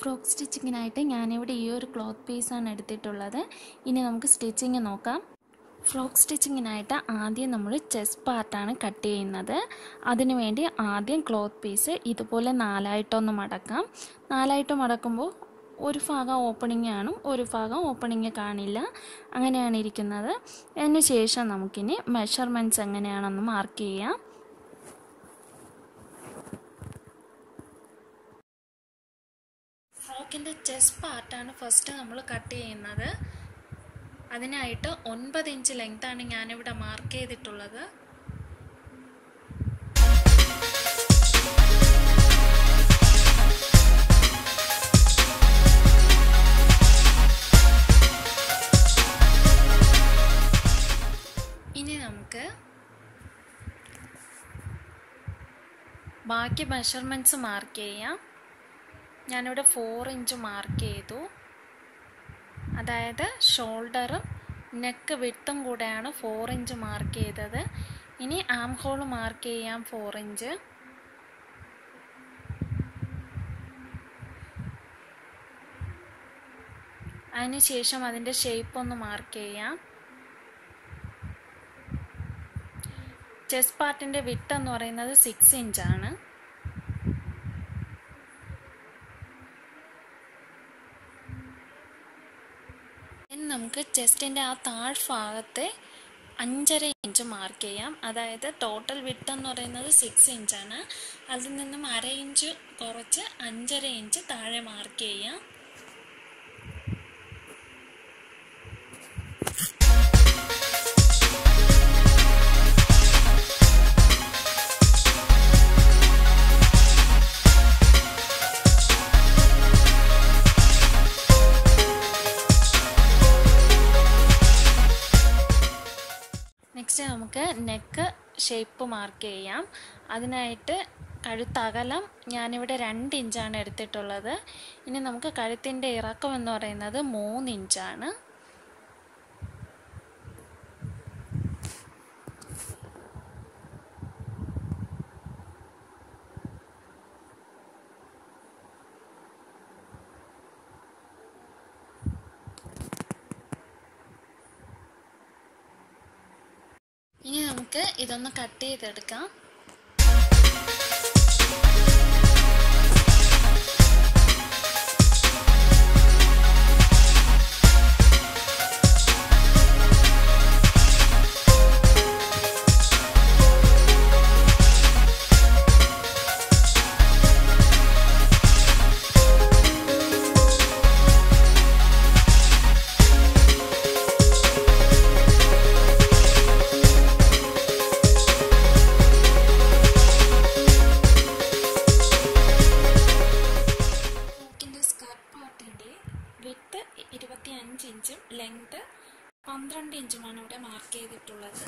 Frock സ്റ്റിച്ചിങ്ങിനായിട്ട് ഞാനിവിടെ ഈ ഒരു ക്ലോത്ത് പീസാണ് എടുത്തിട്ടുള്ളത്. ഇനി നമുക്ക് സ്റ്റിച്ചിങ് നോക്കാം. ഫ്രോക്ക് സ്റ്റിച്ചിങ്ങിനായിട്ട് ആദ്യം നമ്മൾ ചെസ്റ്റ് പാർട്ടാണ് കട്ട് ചെയ്യുന്നത്. അതിനുവേണ്ടി ആദ്യം ക്ലോത്ത് പീസ് ഇതുപോലെ നാലായിട്ടൊന്ന് മടക്കാം. നാലായിട്ട് മടക്കുമ്പോൾ ഒരു ഭാഗം ഓപ്പണിംഗ് കാണും ഒരു ഭാഗം ഓപ്പണിംഗ് കാണില്ല. അങ്ങനെയാണ് ഇരിക്കുന്നത്. അതിന് ശേഷം നമുക്കിനി മെഷർമെന്റ്സ് എങ്ങനെയാണെന്ന് മാർക്ക് ചെയ്യാം. ഫ്രോക്കിന്റെ ചെസ്റ്റ് പാർട്ടാണ് ഫസ്റ്റ് നമ്മൾ കട്ട് ചെയ്യുന്നത്. അതിനായിട്ട് ഒൻപത് ഇഞ്ച് ലെങ്താണ് ഞാനിവിടെ മാർക്ക് ചെയ്തിട്ടുള്ളത്. ഇനി നമുക്ക് ബാക്കി മെഷർമെന്റ്സ് മാർക്ക് ചെയ്യാം. ഞാനിവിടെ ഫോർ ഇഞ്ച് മാർക്ക് ചെയ്തു. അതായത് ഷോൾഡറും നെക്ക് വിട്ടും കൂടെയാണ് ഫോർ ഇഞ്ച് മാർക്ക് ചെയ്തത്. ഇനി ആം ഹോൾ മാർക്ക് ചെയ്യാം ഫോർ ഇഞ്ച് അതിനുശേഷം അതിന്റെ ഷേപ്പ് ഒന്ന് മാർക്ക് ചെയ്യാം. ചെസ്റ്റ് പാർട്ടിന്റെ വിട്ട് എന്ന് പറയുന്നത് സിക്സ് ഇഞ്ചാണ് ഇനി നമുക്ക് ചെസ്റ്റിന്റെ ആ താഴ്ഭാഗത്തെ അഞ്ചര ഇഞ്ച് മാർക്ക് ചെയ്യാം. അതായത് ടോട്ടൽ വിട്ട് എന്ന് പറയുന്നത് സിക്സ് ഇഞ്ചാണ് അതിൽ നിന്നും അര ഇഞ്ച് കുറച്ച് അഞ്ചര ഇഞ്ച് താഴെ മാർക്ക് ചെയ്യാം. നമുക്ക് നെക്ക് ഷേപ്പ് മാർക്ക് ചെയ്യാം. അതിനായിട്ട് കഴുത്തകലം ഞാനിവിടെ രണ്ട് ഇഞ്ചാണ് എടുത്തിട്ടുള്ളത്. ഇനി നമുക്ക് കഴുത്തിന്റെ ഇറക്കം എന്ന് പറയുന്നത് മൂന്ന് ഇഞ്ചാണ് ഇനി നമുക്ക് ഇതൊന്ന് കട്ട് ചെയ്തെടുക്കാം. അഞ്ച് ഇഞ്ചും ലെങ്ത് പന്ത്രണ്ട് ഇഞ്ചുമാണ് ഇവിടെ മാർക്ക് ചെയ്തിട്ടുള്ളത്.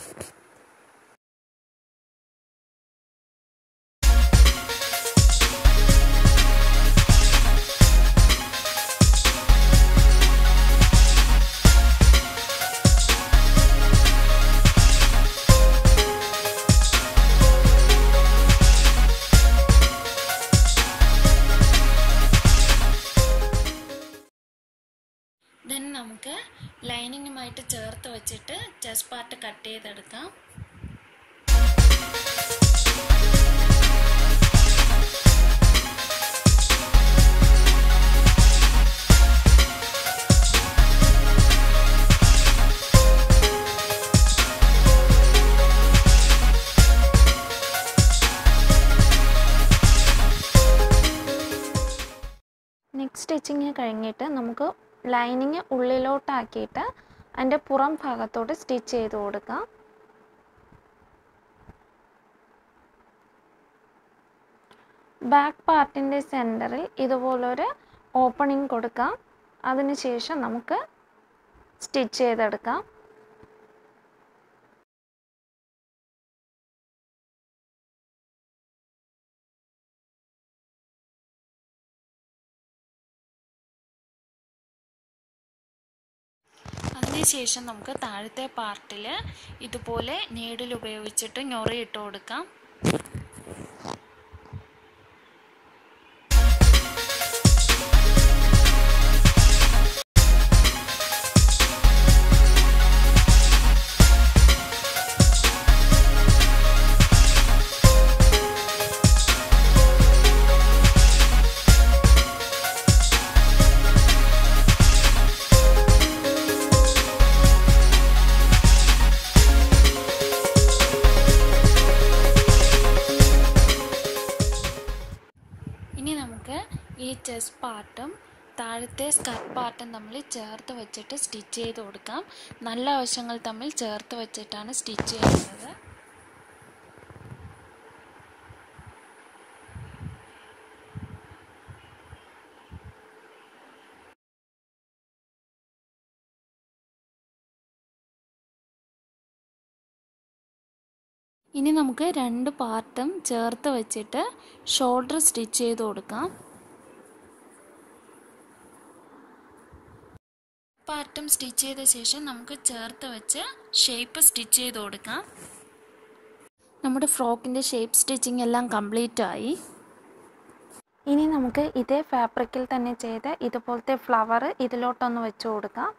നമുക്ക് ലൈനിങ്ങുമായിട്ട് ചേർത്ത് വെച്ചിട്ട് ചെസ്റ്റ് പാർട്ട് കട്ട് ചെയ്തെടുക്കാം. നെക്സ്റ്റ് സ്റ്റിച്ചിങ് കഴിഞ്ഞിട്ട് നമുക്ക് ലൈനിങ് ഉള്ളിലോട്ടാക്കിയിട്ട് അതിന്റെ പുറം ഭാഗത്തോട്ട് സ്റ്റിച്ച് ചെയ്ത് കൊടുക്കുക ബാക്ക് പാർട്ടിന്റെ സെന്ററിൽ ഇതുപോലൊരു ഓപ്പണിംഗ് കൊടുക്കാം. അതിനുശേഷം നമുക്ക് സ്റ്റിച്ച് ചെയ്തെടുക്കാം. അതിനുശേഷം നമുക്ക് താഴത്തെ പാർട്ടിൽ ഇതുപോലെ നീഡിൽ ഉപയോഗിച്ചിട്ട് ഞൊറിയിട്ട് കൊടുക്കാം. ചെസ്റ്റ് പാർട്ടും താഴത്തെ സ്കർട്ട് പാർട്ടും തമ്മിൽ ചേർത്ത് വെച്ചിട്ട് സ്റ്റിച്ച് ചെയ്ത് കൊടുക്കാം. നല്ല വശങ്ങൾ തമ്മിൽ ചേർത്ത് വെച്ചിട്ടാണ് സ്റ്റിച്ച് ചെയ്യുന്നത്. ഇനി നമുക്ക് രണ്ട് പാർട്ടും ചേർത്ത് വെച്ചിട്ട് ഷോൾഡർ സ്റ്റിച്ച് ചെയ്ത് കൊടുക്കാം. പാർട്ടും സ്റ്റിച്ച് ചെയ്ത ശേഷം നമുക്ക് ചേർത്ത് വെച്ച് ഷേപ്പ് സ്റ്റിച്ച് ചെയ്ത് കൊടുക്കാം. നമ്മുടെ ഫ്രോക്കിന്റെ ഷേപ്പ് സ്റ്റിച്ചിങ് എല്ലാം കംപ്ലീറ്റ് ആയി. ഇനി നമുക്ക് ഇതേ ഫാബ്രിക്കിൽ തന്നെ ചെയ്ത് ഇതുപോലത്തെ ഫ്ലവർ ഇതിലോട്ടൊന്ന് വെച്ച് കൊടുക്കാം.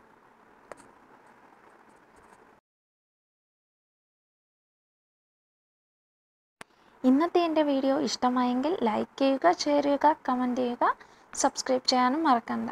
ഇന്നത്തെ എന്റെ വീഡിയോ ഇഷ്ടമായെങ്കിൽ ലൈക്ക് ചെയ്യുക ഷെയർ ചെയ്യുക കമന്റ് ചെയ്യുക. സബ്സ്ക്രൈബ് ചെയ്യാനും മറക്കണ്ട.